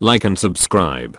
like and subscribe.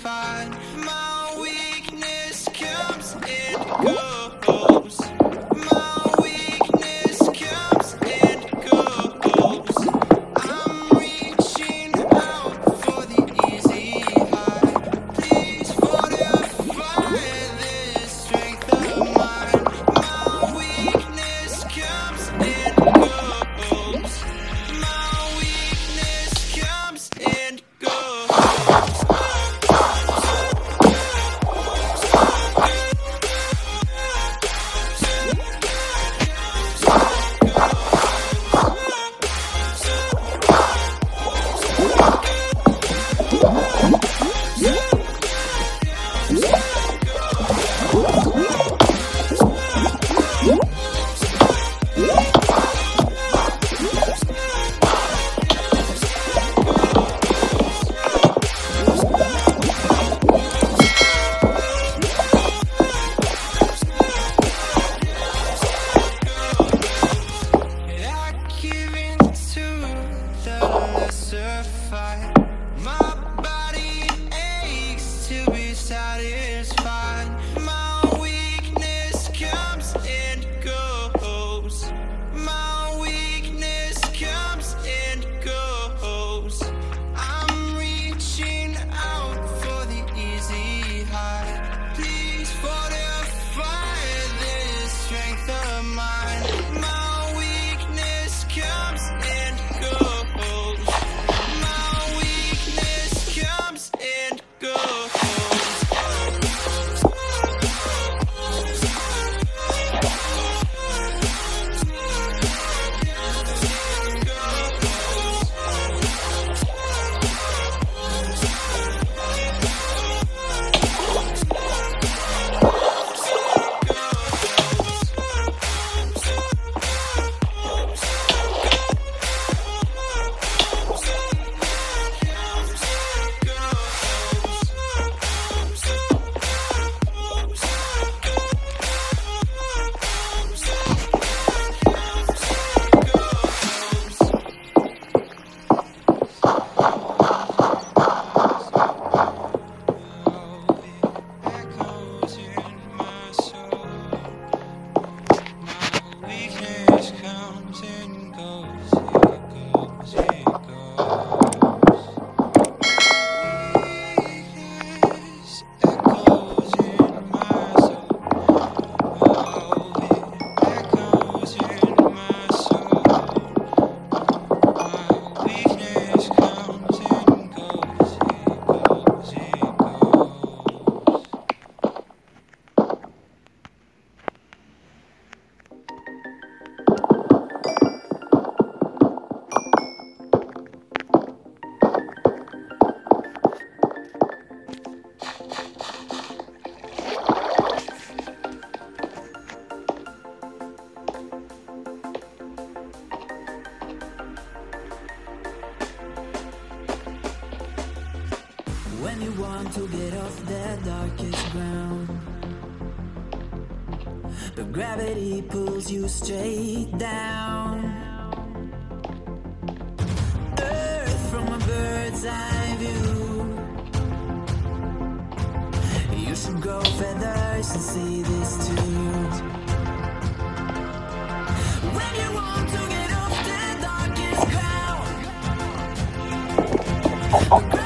fine. my pulls you straight down. Earth from a bird's eye view. You should grow feathers and see this too. When you want to get off the darkest cloud.